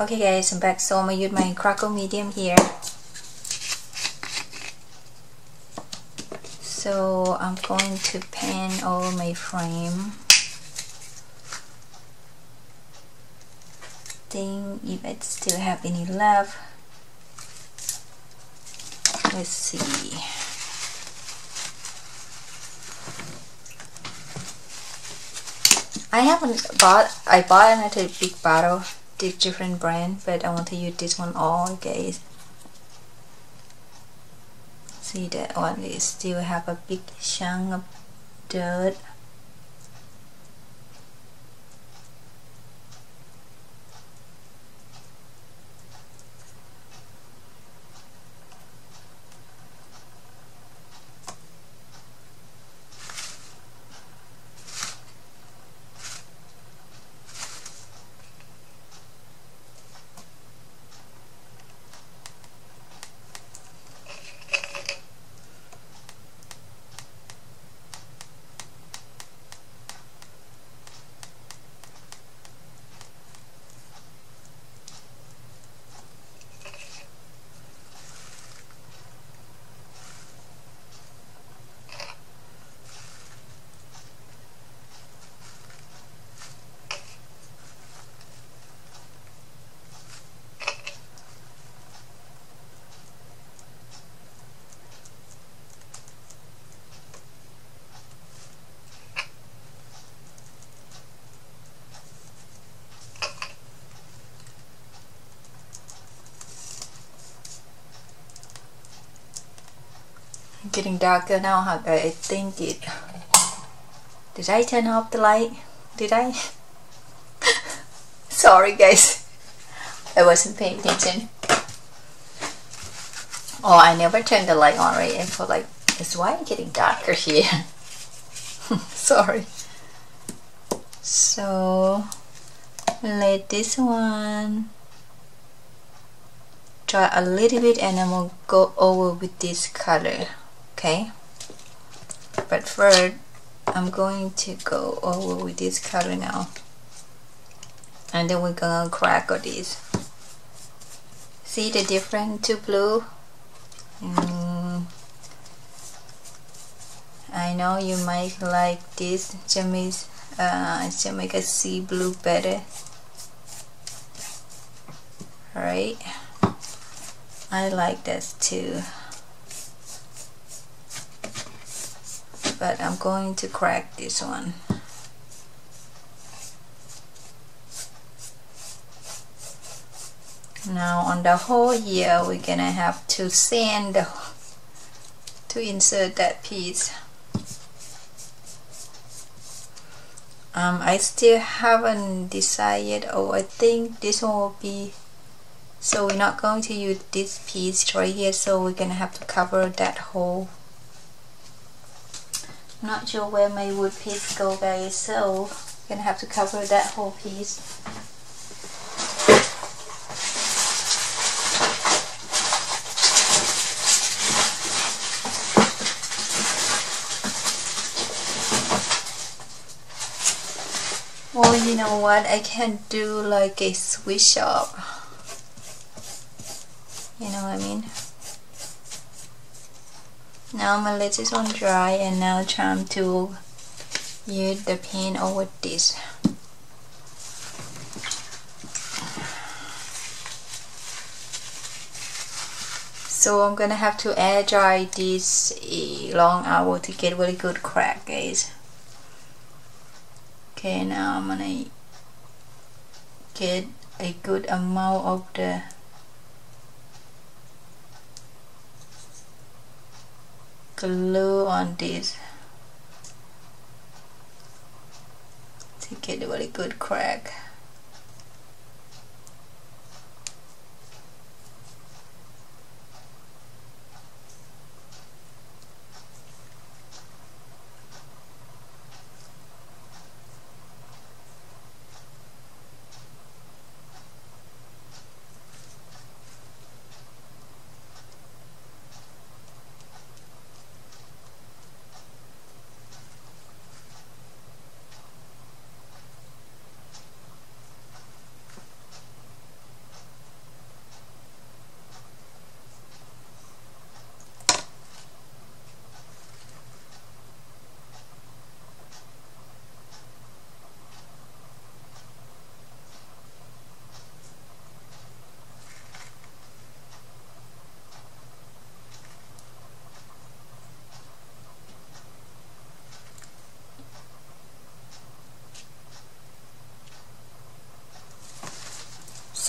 Okay guys, I'm back. So I'm gonna use my crackle medium here. So I'm going to paint all my frame. Think if I still have any left. Let's see. I haven't bought I bought another big bottle different brand but I want to use this one all guys. See that one is still have a big chunk of dirt getting darker now? I think uh, it did I turn off the light? Did I? Sorry guys. I wasn't paying attention. Oh I never turned the light on right? I feel like it's why I'm getting darker here? Sorry. So let this one try a little bit and I'm gonna go over with this color okay. But first I'm going to go over with this color now and then we're gonna crackle this see the difference to blue? Mm, I know you might like this Jamaica uh, Jamaica sea blue better. Alright I like this too but I'm going to crack this one. Now on the hole here we're gonna have to sand to insert that piece. Um, I still haven't decided oh I think this one will be so we're not going to use this piece right here so we're gonna have to cover that hole Not sure where my wood piece go guys so gonna have to cover that whole piece Or you know what, I can do like a switch up. You know what I mean? Now gonna let this one dry and now time to use the paint over this. So I'm gonna have to air dry this a long hour to get really good crack guys. Okay now I'm gonna get a good amount of the glue on this. To get a really good crack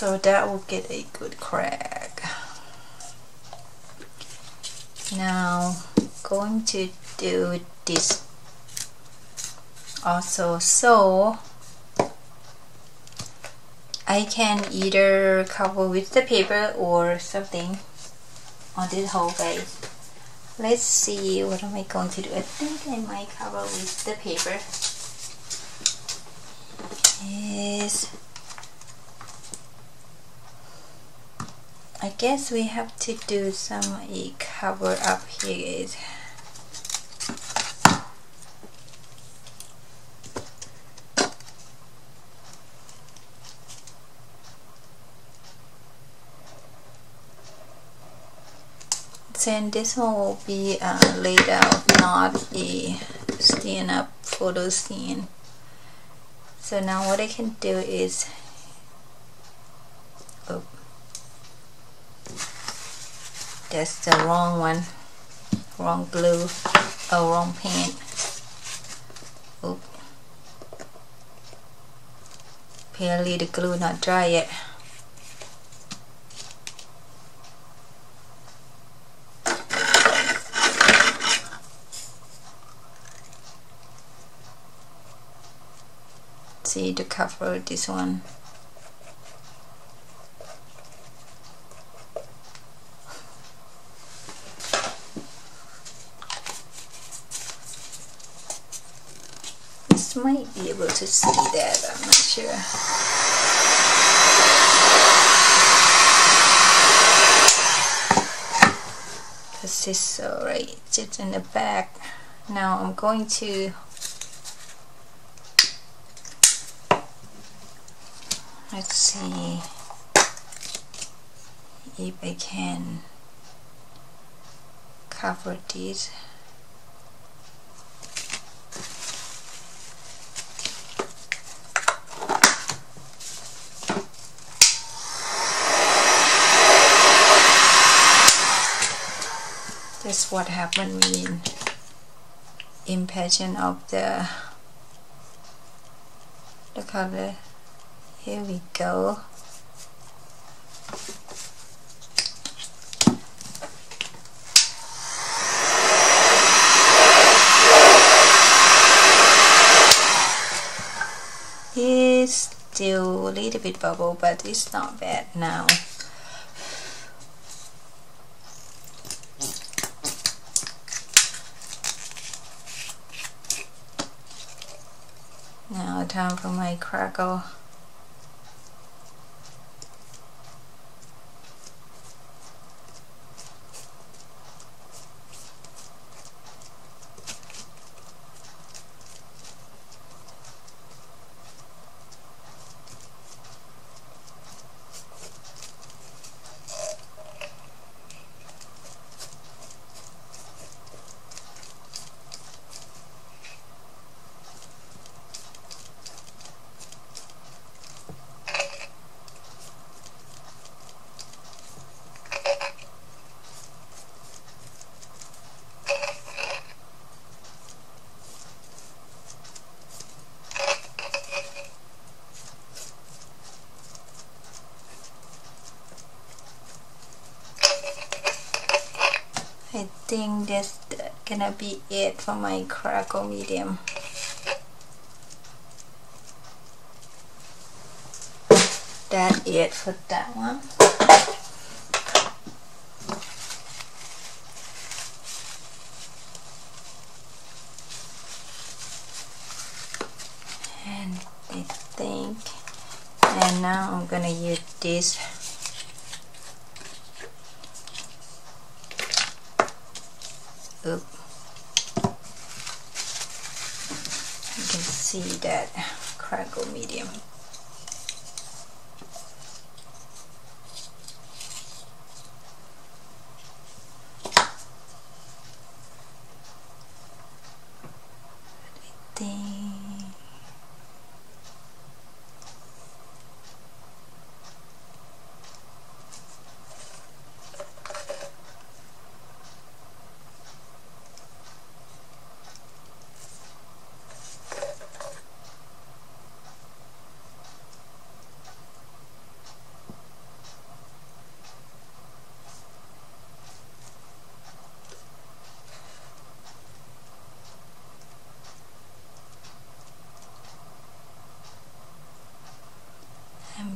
so that will get a good crack. Now going to do this also. So I can either cover with the paper or something on this whole base let's see what am I going to do. I think I might cover with the paper. Is I guess we have to do some a cover up here. Guys then this one will be uh, laid out not a stand up photo scene so now what I can do is that's the wrong one. Wrong glue oh wrong paint oh apparently the glue not dry yet. See to cover this one this might be able to see that I'm not sure. This is alright just in the back. Now I'm going to let's see if I can cover this that's what happened when impatient of the the color here we go. It's still a little bit bubble but it's not bad now now time for my crackle I think that's gonna be it for my crackle medium. That it for that one. And I think and now I'm gonna use this. Oop. You can see that crackle medium.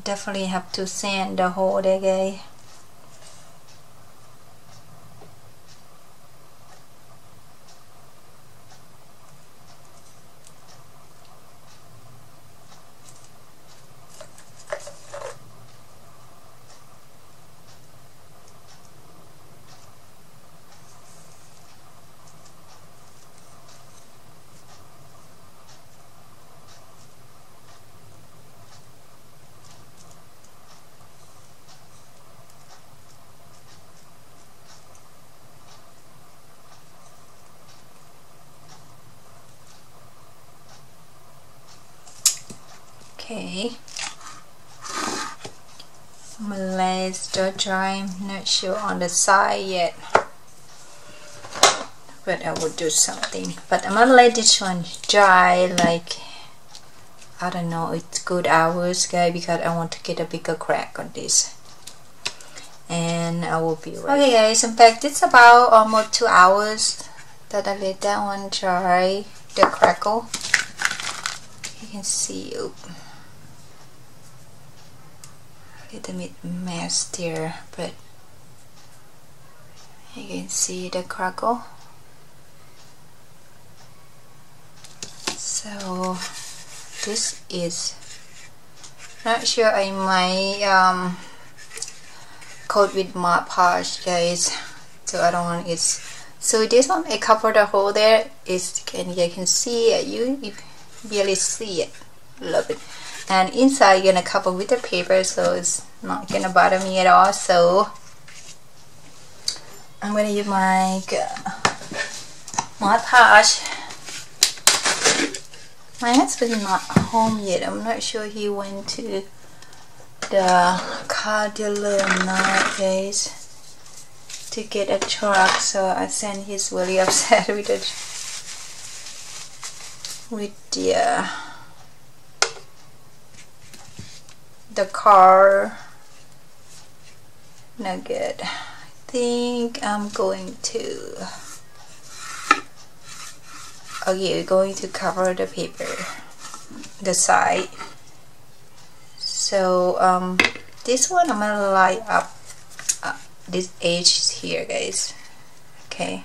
Definitely have to sand the hole there guys okay let it dry not sure on the side yet. But I will do something. But I'm gonna let this one dry like I don't know it's good hours guys because I want to get a bigger crack on this. And I will be ready. Okay guys, in fact it's about almost two hours that I let that one dry the crackle. You can see little bit mess there but you can see the crackle. So this is not sure I might um, coat with Mod Podge guys. So I don't want it so this one I cover the hole there. Is and you can see it. You, you barely see it. Love it and inside you're gonna cover with the paper so it's not gonna bother me at all. So I'm gonna use my Mod Podge my husband's not home yet. I'm not sure he went to the car dealer guys to get a truck so I sent he's really upset with it with the uh, the car no good I think I'm going to okay we're going to cover the paper the side. So um, this one I'm gonna light up uh, this edge is here guys. Okay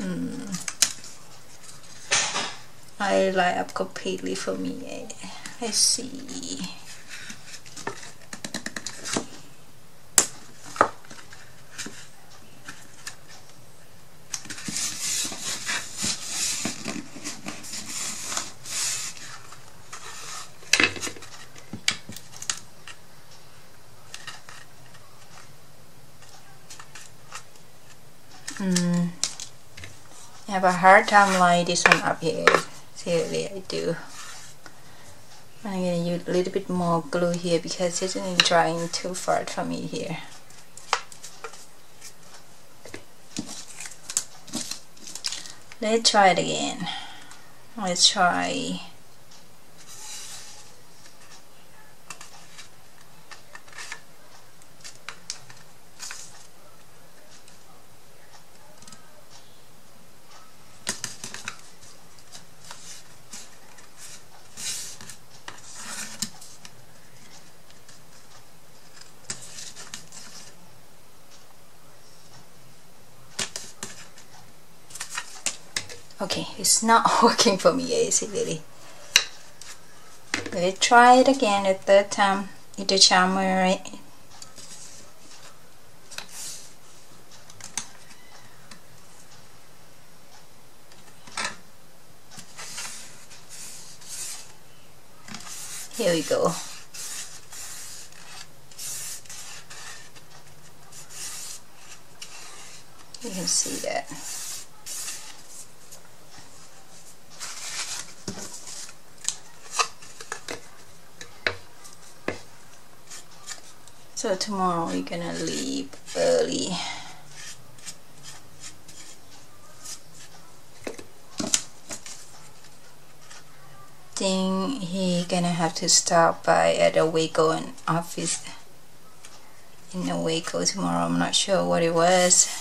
Hmm. I light up completely for me. I see. Have a hard time lighting this one up here. Seriously, I do. I'm gonna use a little bit more glue here because it's drying too far for me here. Let's try it again. Let's try okay it's not working for me basically let's try it again a third time. With the right here we go. You can see that So tomorrow we're gonna leave early. think he gonna have to stop by at a Waco office in a Waco tomorrow. I'm not sure what it was.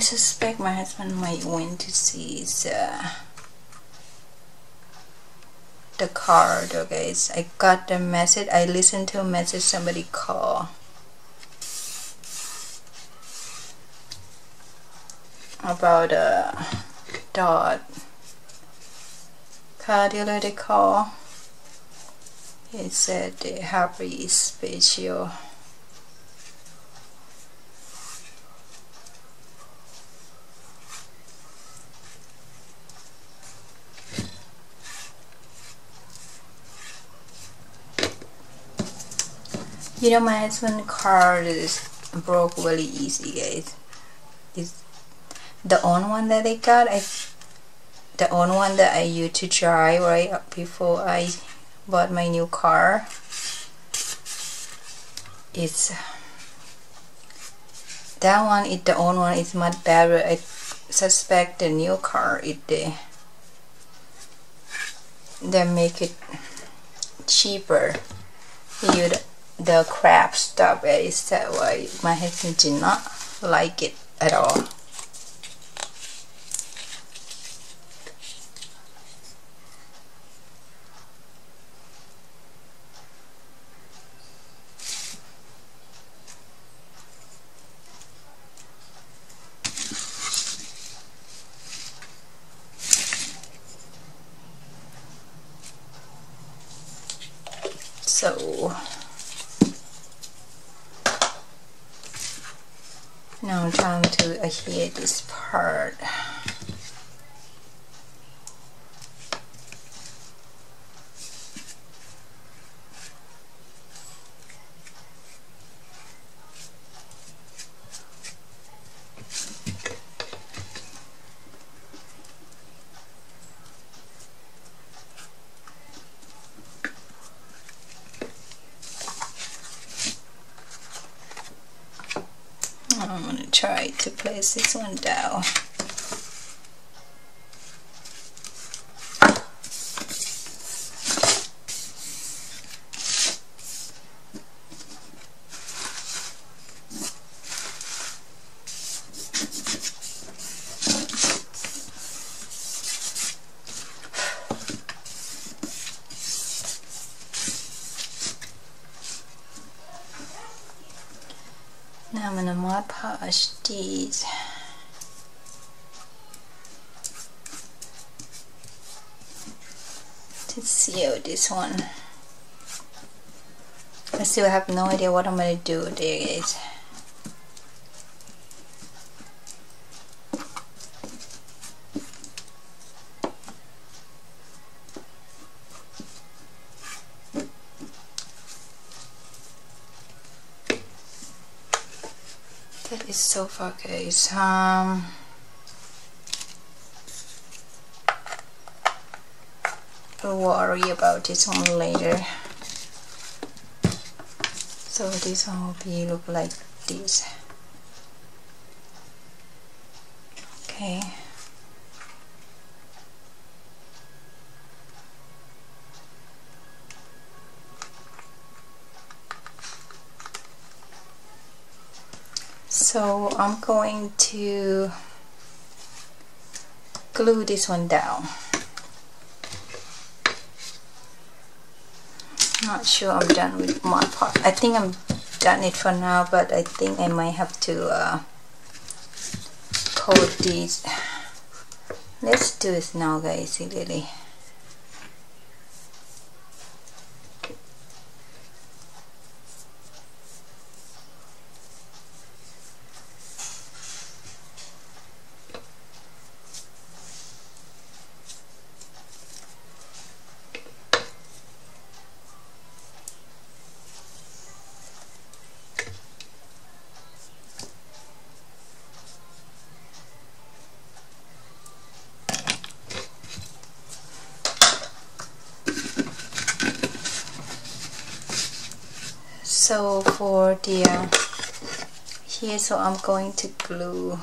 Suspect my husband might want to see the, the car though guys. I got the message, I listened to a message somebody call. About uh, a dot car dealer they call. It said the Harvey special. You know, my husband's car is broke really easy, guys. It's the old one that I got. I the old one that I used to drive right before I bought my new car. It's that one. It the old one is much better. I suspect the new car it they they make it cheaper. You the crab stuff is that why my husband did not like it at all. So Now I'm trying to adhere this part. I'm going to try to place this one down. Now I'm gonna Mod Podge these. To seal this one. I still have no idea what I'm gonna do there guys. That is so far. Um worry about this one later. So this one will be look like this. Okay. So I'm going to glue this one down. Not sure I'm done with my part. I think I'm done it for now, but I think I might have to uh, coat these. Let's do this now, guys. Really. So for the uh, here so I'm going to glue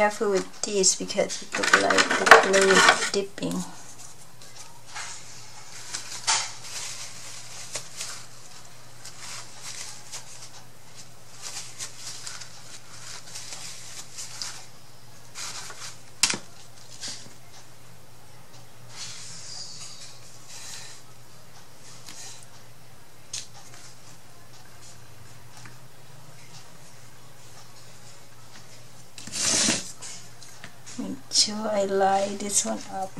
careful with this because it looks like the glue is dipping. make sure I line this one up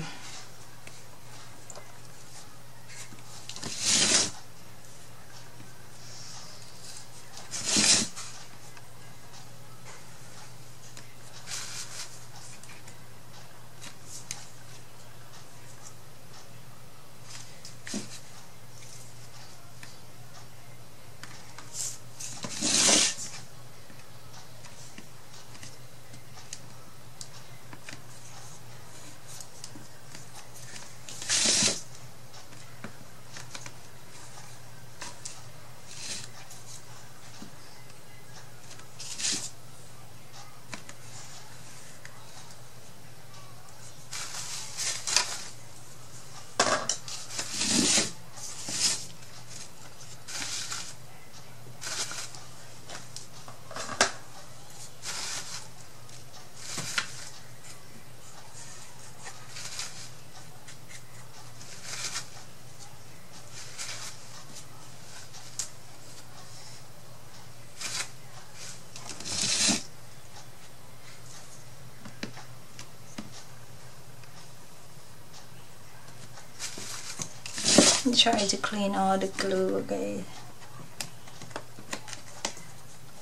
try to clean all the glue okay?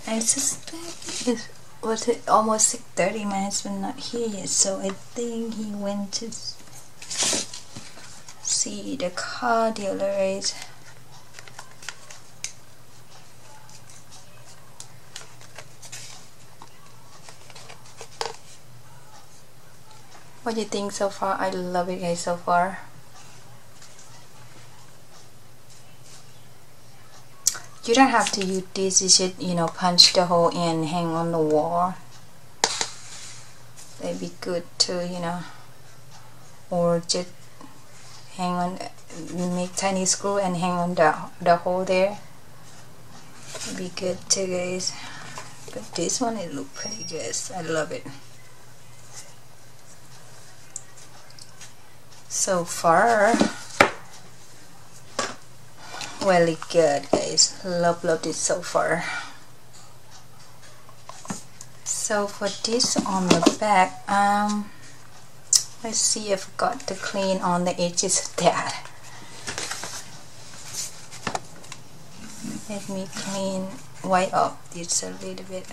I suspect it was it almost 30 minutes but not here yet so I think he went to see the car dealer right? What do you think so far? I love it guys so far you don't have to use this you should you know punch the hole and hang on the wall. That'd be good too you know. Or just hang on make tiny screw and hang on the, the hole there. Would be good too guys. But this one it look pretty good. I love it. So far really good guys. Love love this so far. So for this on the back um let's see if I got to clean on the edges of that. Let me clean white up this a little bit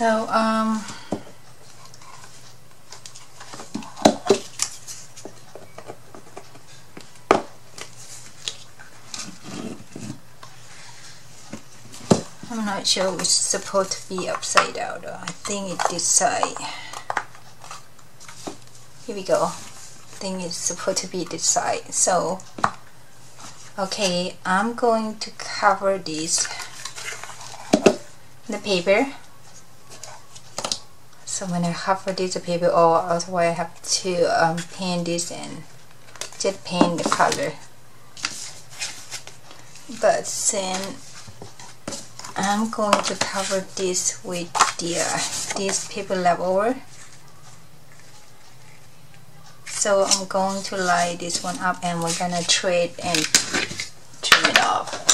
So, um, I'm not sure it's supposed to be upside down. I think it's this side. Here we go. I think it's supposed to be this side. So, okay, I'm going to cover this the paper so when I cover this paper or otherwise I have to um, paint this and just paint the color. But then I'm going to cover this with the uh, this paper leftover so I'm going to line this one up and we're gonna trade and trim it off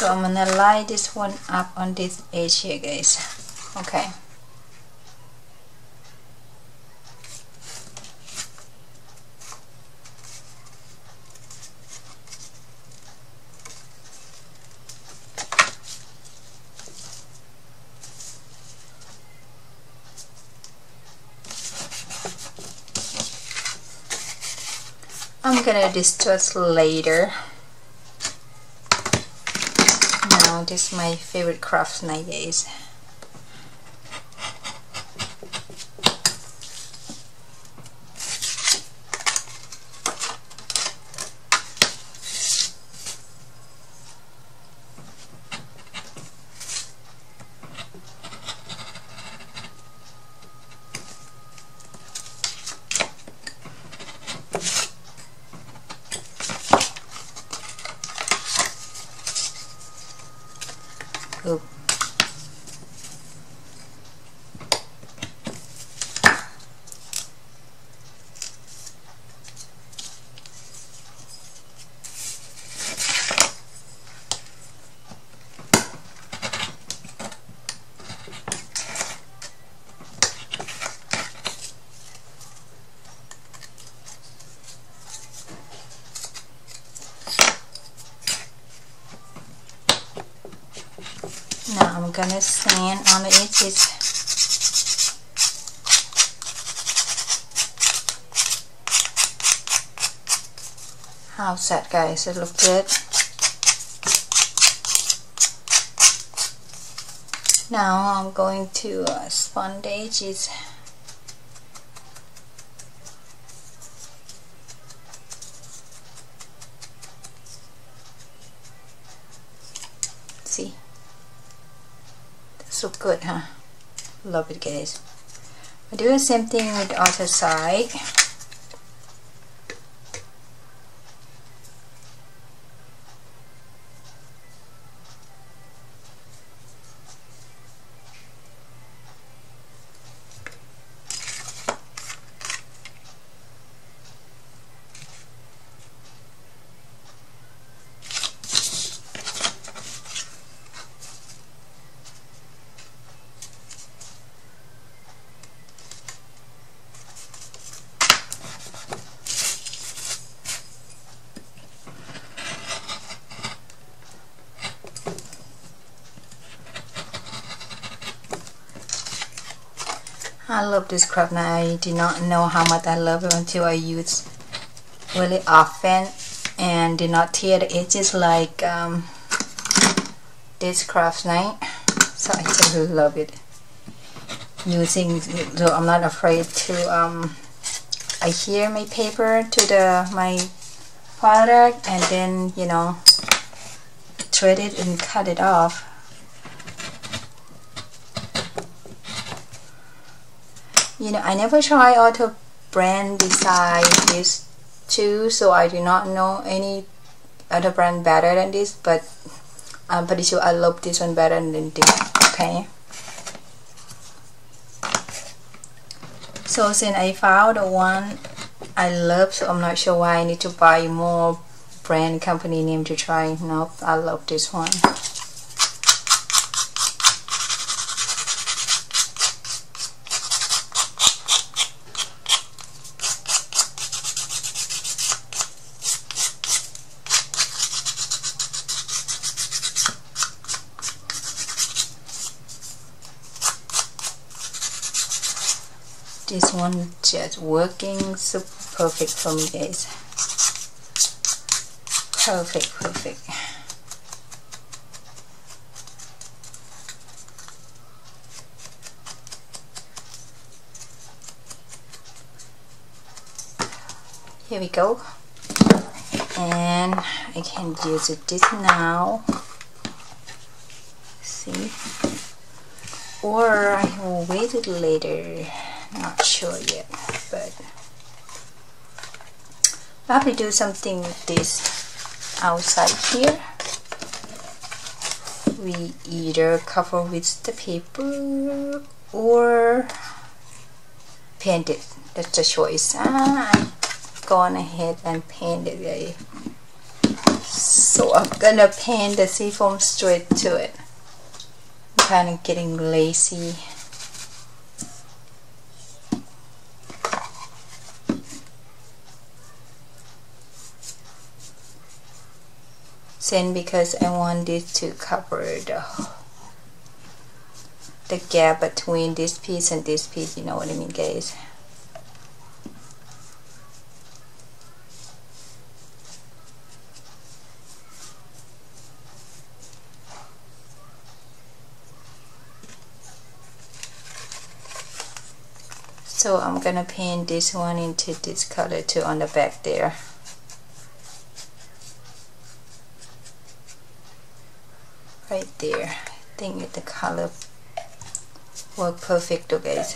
so I'm gonna line this one up on this edge here guys. Okay. I'm gonna distort later now this is my favorite craft knife guys Now I'm gonna sand on the edges. How's that guys? It look good? Now I'm going to uh, the edges. See? so good huh love it guys I do the same thing with the other side I love this craft now. I did not know how much I love it until I use really often and did not tear the edges like um, this craft knife. So I just love it. Using so I'm not afraid to um, adhere my paper to the my product and then you know thread it and cut it off you know I never try other brand besides this two so I do not know any other brand better than this but I'm pretty sure I love this one better than this okay? So since I found the one I love so I'm not sure why I need to buy more brand company name to try. Nope I love this one this one just working super perfect for me guys. Perfect perfect. Here we go. And I can use this now. See? Or I will wait it later not sure yet but I have to do something with this outside here. We either cover with the paper or paint it. That's the choice. Ah, I'm going ahead and paint it. So I'm gonna paint the seafoam straight to it. I'm kind of getting lazy Same because I want this to cover the the gap between this piece and this piece you know what I mean guys? So I'm gonna paint this one into this color too on the back there right there. I think the color work perfect guys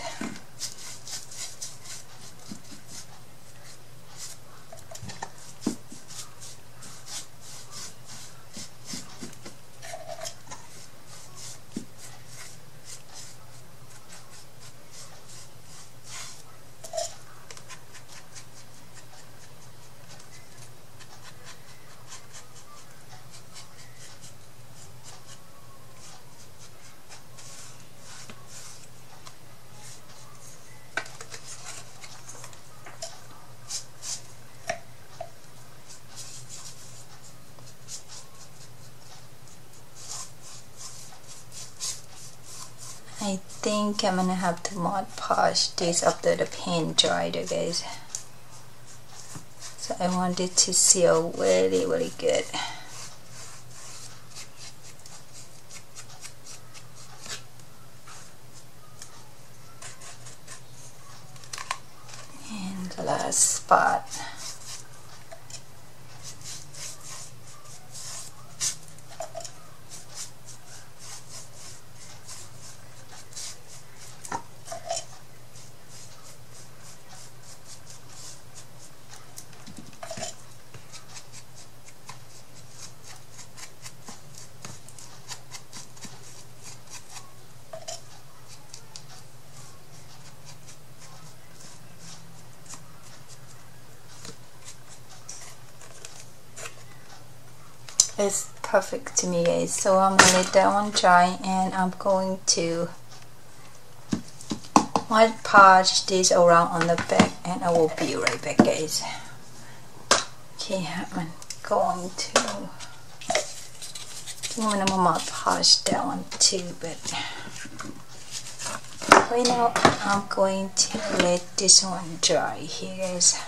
I think I'm gonna have to Mod Podge this after the paint dried guys. So I want it to seal really really good and the last spot is perfect to me guys. So I'm gonna let that one dry and I'm going to Mod Podge this around on the back and I will be right back guys. Okay I'm going to I'm gonna Podge that one too but right now I'm going to let this one dry here guys